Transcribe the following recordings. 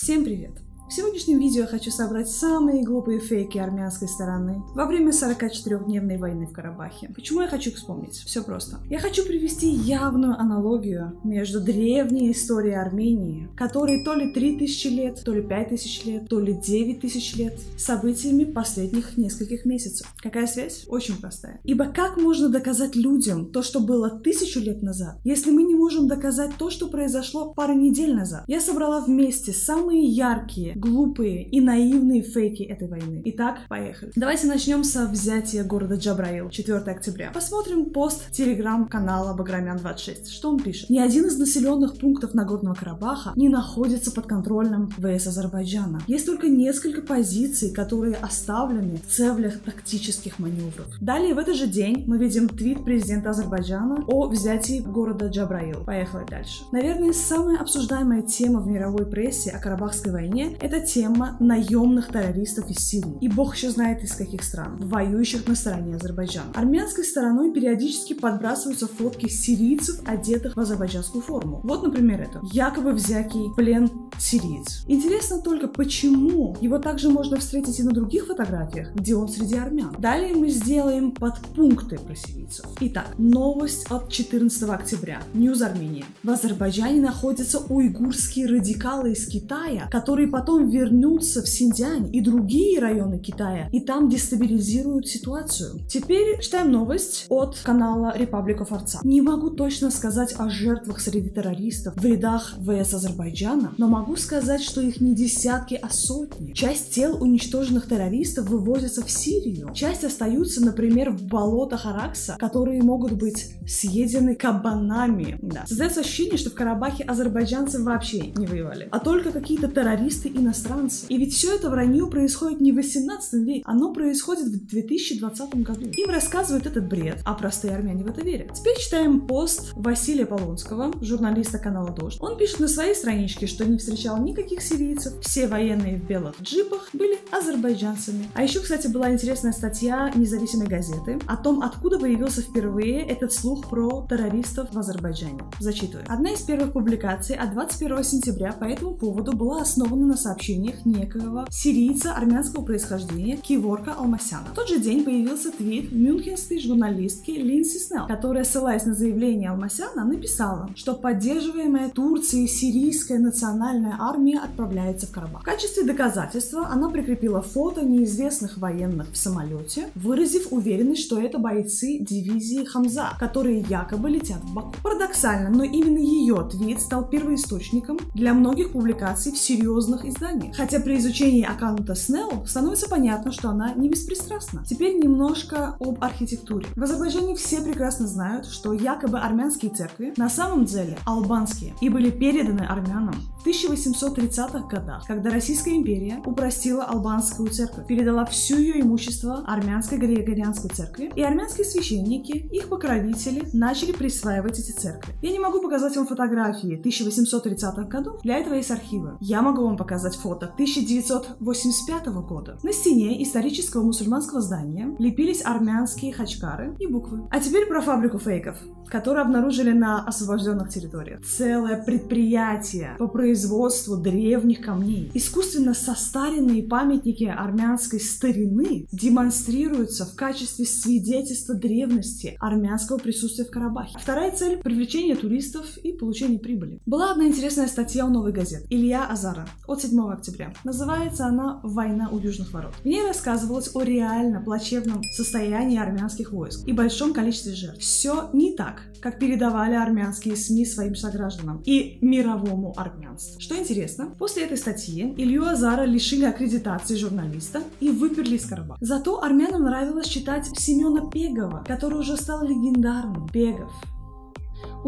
Всем привет! В сегодняшнем видео я хочу собрать самые глупые фейки армянской стороны во время 44-дневной войны в Карабахе. Почему я хочу их вспомнить? Все просто. Я хочу привести явную аналогию между древней историей Армении, которой то ли 3000 лет, то ли 5000 лет, то ли 9000 лет, событиями последних нескольких месяцев. Какая связь? Очень простая. Ибо как можно доказать людям то, что было тысячу лет назад, если мы не можем доказать то, что произошло пару недель назад? Я собрала вместе самые яркие, глупые и наивные фейки этой войны. Итак, поехали. Давайте начнем со взятия города Джабраил 4 октября. Посмотрим пост телеграм-канала Баграмян 26. Что он пишет? Ни один из населенных пунктов Нагорного Карабаха не находится под контролем ВС Азербайджана. Есть только несколько позиций, которые оставлены в целях тактических маневров. Далее в этот же день мы видим твит президента Азербайджана о взятии города Джабраил. Поехали дальше. Наверное, самая обсуждаемая тема в мировой прессе о Карабахской войне – это тема наемных террористов из Сирии. И бог еще знает из каких стран, воюющих на стороне Азербайджана. Армянской стороной периодически подбрасываются фотки сирийцев, одетых в азербайджанскую форму. Вот, например, это. Якобы взятый плен сириец. Интересно только, почему его также можно встретить и на других фотографиях, где он среди армян. Далее мы сделаем подпункты про сирийцев. Итак, новость от 14 октября. Ньюз Армении. В Азербайджане находятся уйгурские радикалы из Китая, которые потом потом вернутся в Синьцзянь и другие районы Китая, и там дестабилизируют ситуацию. Теперь читаем новость от канала Republic of Artsakh. Не могу точно сказать о жертвах среди террористов в рядах ВС Азербайджана, но могу сказать, что их не десятки, а сотни. Часть тел уничтоженных террористов вывозятся в Сирию. Часть остаются, например, в болотах Аракса, которые могут быть съедены кабанами. Да. Создается ощущение, что в Карабахе азербайджанцы вообще не воевали, а только какие-то террористы и иностранцы. И ведь все это вранье происходит не в 18 веке, оно происходит в 2020 году. Им рассказывают этот бред, а простые армяне в это верят. Теперь читаем пост Василия Полонского, журналиста канала Дождь. Он пишет на своей страничке, что не встречал никаких сирийцев, все военные в белых джипах были азербайджанцами. А еще, кстати, была интересная статья независимой газеты о том, откуда появился впервые этот слух про террористов в Азербайджане. Зачитываю. Одна из первых публикаций от 21 сентября по этому поводу была основана на сообщениях некоего сирийца армянского происхождения Киворка Алмасяна. В тот же день появился твит мюнхенской журналистки Линси Снелл, которая, ссылаясь на заявление Алмасяна, написала, что поддерживаемая Турцией сирийская национальная армия отправляется в Карабах. В качестве доказательства она прикрепила фото неизвестных военных в самолете, выразив уверенность, что это бойцы дивизии Хамза, которые якобы летят в Баку. Парадоксально, но именно ее твит стал первоисточником для многих публикаций в серьезных изданиях изданий. Хотя при изучении аккаунта Снелл становится понятно, что она не беспристрастна. Теперь немножко об архитектуре. В Азербайджане все прекрасно знают, что якобы армянские церкви на самом деле албанские и были переданы армянам в 1830-х годах, когда Российская империя упростила албанскую церковь, передала все ее имущество армянской григорианской церкви, и армянские священники, их покровители, начали присваивать эти церкви. Я не могу показать вам фотографии 1830-х годов, для этого есть архивы. Я могу вам показать показать фото 1985 года. На стене исторического мусульманского здания лепились армянские хачкары и буквы. А теперь про фабрику фейков, которую обнаружили на освобожденных территориях. Целое предприятие по производству древних камней. Искусственно состаренные памятники армянской старины демонстрируются в качестве свидетельства древности армянского присутствия в Карабахе. Вторая цель – привлечение туристов и получение прибыли. Была одна интересная статья у «Новой газеты» Илья Азара от 7 октября. Называется она «Война у Южных ворот». В ней рассказывалось о реально плачевном состоянии армянских войск и большом количестве жертв. Все не так, как передавали армянские СМИ своим согражданам и мировому армянству. Что интересно, после этой статьи Илью Азара лишили аккредитации журналиста и выперли из Карабаха. Зато армянам нравилось читать Семена Пегова, который уже стал легендарным. Пегов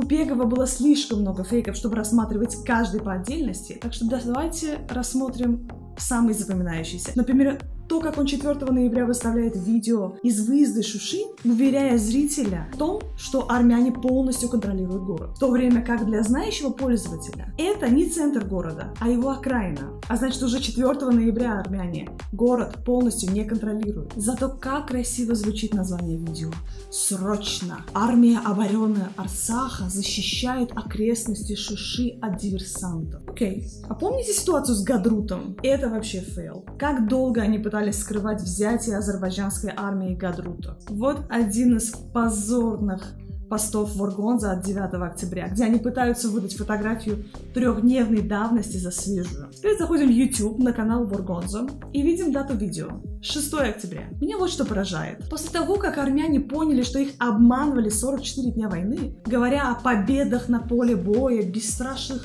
у Пегова было слишком много фейков, чтобы рассматривать каждый по отдельности, так что давайте рассмотрим самый запоминающийся. Например, то, как он 4 ноября выставляет видео из выезда Шуши, уверяя зрителя в том, что армяне полностью контролируют город. В то время как для знающего пользователя это не центр города, а его окраина. А значит, уже 4 ноября армяне город полностью не контролируют. Зато как красиво звучит название видео. Срочно! Армия обороны Арцаха защищает окрестности Шуши от диверсантов. Окей, а помните ситуацию с Гадрутом? Это вообще fail. Как долго они пытались скрывать взятие азербайджанской армией Гадрута? Вот один из позорных постов WarGonzo от 9 октября, где они пытаются выдать фотографию трехдневной давности за свежую. Теперь заходим в YouTube на канал WarGonzo и видим дату видео. 6 октября. Меня вот что поражает. После того, как армяне поняли, что их обманывали 44 дня войны, говоря о победах на поле боя, бесстрашных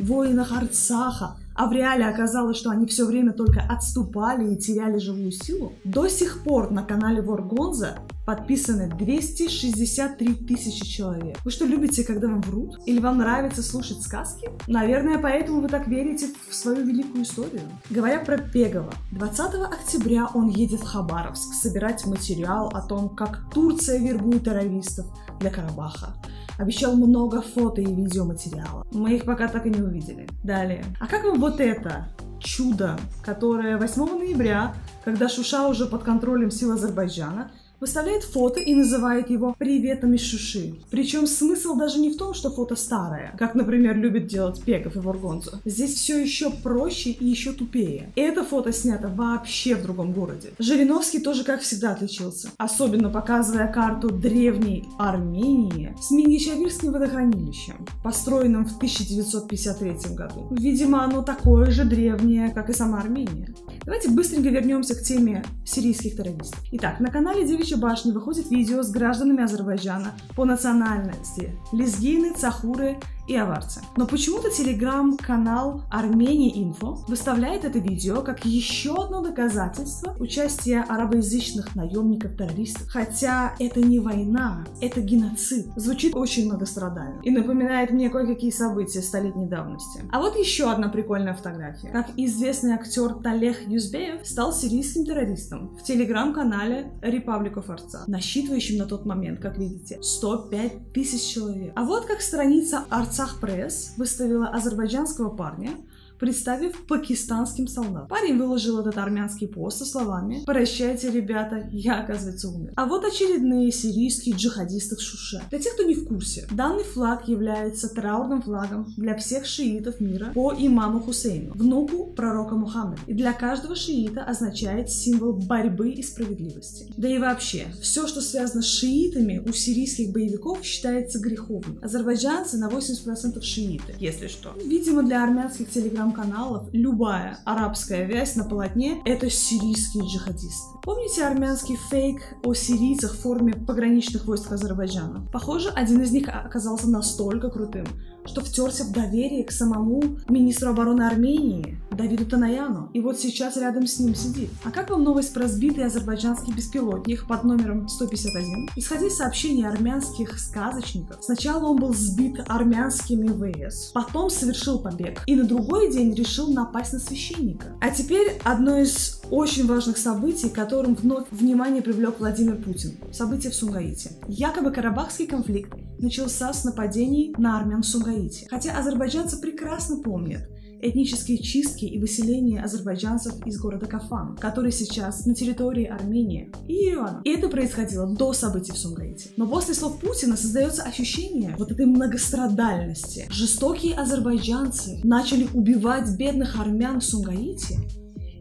воинах Арцаха, а в реале оказалось, что они все время только отступали и теряли живую силу, до сих пор на канале Воргонза подписаны 263 тысячи человек. Вы что, любите, когда вам врут? Или вам нравится слушать сказки? Наверное, поэтому вы так верите в свою великую историю. Говоря про Пегова, 20 октября он едет в Хабаровск собирать материал о том, как Турция вербует террористов для Карабаха. Обещал много фото и видеоматериала. Мы их пока так и не увидели. Далее. А как вам вот это? Чудо, которое 8 ноября, когда Шуша уже под контролем сил Азербайджана, выставляет фото и называет его «Приветом из Шуши». Причем смысл даже не в том, что фото старое, как, например, любит делать Пеков и Воргонзо. Здесь все еще проще и еще тупее. Это фото снято вообще в другом городе. Жириновский тоже, как всегда, отличился. Особенно показывая карту древней Армении с Мингичавирским водохранилищем, построенным в 1953 году. Видимо, оно такое же древнее, как и сама Армения. Давайте быстренько вернемся к теме сирийских террористов. Итак, на канале Девичья Горячей башни выходит видео с гражданами Азербайджана по национальности – лезгины, цахуры и аварцы. Но почему-то телеграм-канал Армения Инфо выставляет это видео как еще одно доказательство участия арабоязычных наемников-террористов. Хотя это не война, это геноцид. Звучит очень многострадально и напоминает мне кое-какие события столетней давности. А вот еще одна прикольная фотография. Как известный актер Талех Юзбеев стал сирийским террористом в телеграм-канале Republic of Artsakh, насчитывающим на тот момент, как видите, 105 тысяч человек. А вот как страница Арт Арцах Пресс выставила азербайджанского парня, представив пакистанским солдатам. Парень выложил этот армянский пост со словами «Прощайте, ребята, я, оказывается, умер». А вот очередные сирийские джихадисты в Шуше. Для тех, кто не в курсе, данный флаг является траурным флагом для всех шиитов мира по имаму Хусейну, внуку пророка Мухаммеда. И для каждого шиита означает символ борьбы и справедливости. Да и вообще, все, что связано с шиитами у сирийских боевиков считается греховным. Азербайджанцы на 80% шииты, если что. Видимо, для армянских телеграм телеграм-каналов любая арабская вязь на полотне — это сирийские джихадисты. Помните армянский фейк о сирийцах в форме пограничных войск Азербайджана? Похоже, один из них оказался настолько крутым, что втерся в доверие к самому министру обороны Армении Давиду Танаяну. И вот сейчас рядом с ним сидит. А как вам новость про сбитый азербайджанский беспилотник под номером 151? Исходя из сообщений армянских сказочников, сначала он был сбит армянскими ВС, потом совершил побег, и на другой день решил напасть на священника. А теперь одно из очень важных событий, которым вновь внимание привлек Владимир Путин. События в Сунгаите. Якобы Карабахский конфликт начался с нападений на армян в Сунгаите. Хотя азербайджанцы прекрасно помнят, этнические чистки и выселение азербайджанцев из города Кафан, который сейчас на территории Армении и Еревана. И это происходило до событий в Сумгаите. Но после слов Путина создается ощущение вот этой многострадальности. Жестокие азербайджанцы начали убивать бедных армян в Сумгаите,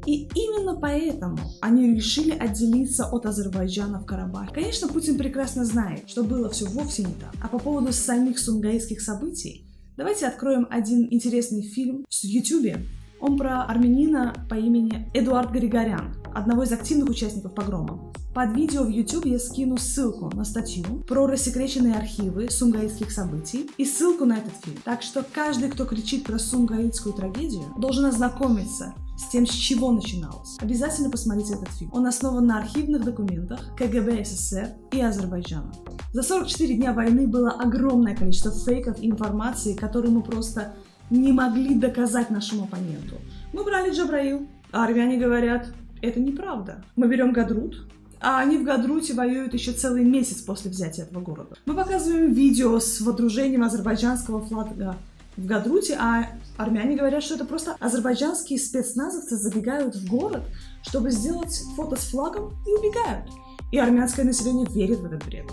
и именно поэтому они решили отделиться от Азербайджана в Карабахе. Конечно, Путин прекрасно знает, что было все вовсе не так. А по поводу самих сунгайских событий, давайте откроем один интересный фильм в Ютубе. Он про армянина по имени Эдуард Григорян, одного из активных участников погрома. Под видео в YouTube я скину ссылку на статью про рассекреченные архивы сумгаитских событий и ссылку на этот фильм. Так что каждый, кто кричит про сумгаитскую трагедию, должен ознакомиться с тем, с чего начиналось. Обязательно посмотрите этот фильм. Он основан на архивных документах КГБ СССР и Азербайджана. За 44 дня войны было огромное количество фейков и информации, которые мы просто не могли доказать нашему оппоненту. Мы брали Джабраил, а армяне говорят, Это неправда. Мы берем Гадрут, а они в Гадруте воюют еще целый месяц после взятия этого города. Мы показываем видео с водружением азербайджанского флага в Гадруте, а армяне говорят, что это просто азербайджанские спецназовцы забегают в город, чтобы сделать фото с флагом и убегают. И армянское население верит в этот бред.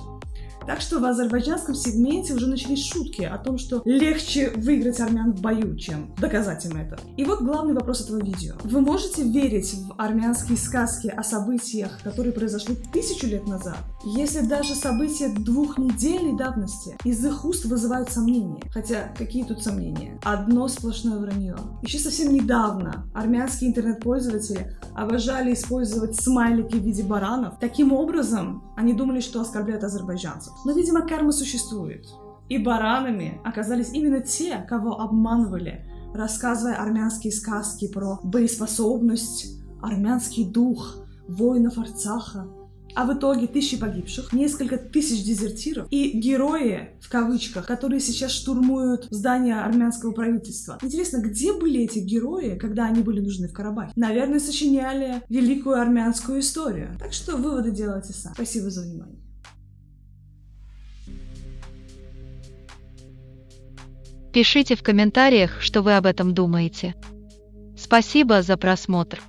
Так что в азербайджанском сегменте уже начались шутки о том, что легче выиграть армян в бою, чем доказать им это. И вот главный вопрос этого видео. Вы можете верить в армянские сказки о событиях, которые произошли тысячу лет назад, если даже события двухнедельной давности из их уст вызывают сомнения? Хотя какие тут сомнения? Одно сплошное вранье. Еще совсем недавно армянские интернет-пользователи обожали использовать смайлики в виде баранов. Таким образом, они думали, что оскорбляют азербайджанцев. Но, видимо, карма существует. И баранами оказались именно те, кого обманывали, рассказывая армянские сказки про боеспособность, армянский дух, воинов Арцаха, а в итоге тысячи погибших, несколько тысяч дезертиров и герои, в кавычках, которые сейчас штурмуют здание армянского правительства. Интересно, где были эти герои, когда они были нужны в Карабахе? Наверное, сочиняли великую армянскую историю. Так что выводы делайте сами. Спасибо за внимание. Пишите в комментариях, что вы об этом думаете. Спасибо за просмотр.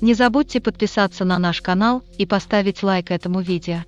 Не забудьте подписаться на наш канал и поставить лайк этому видео.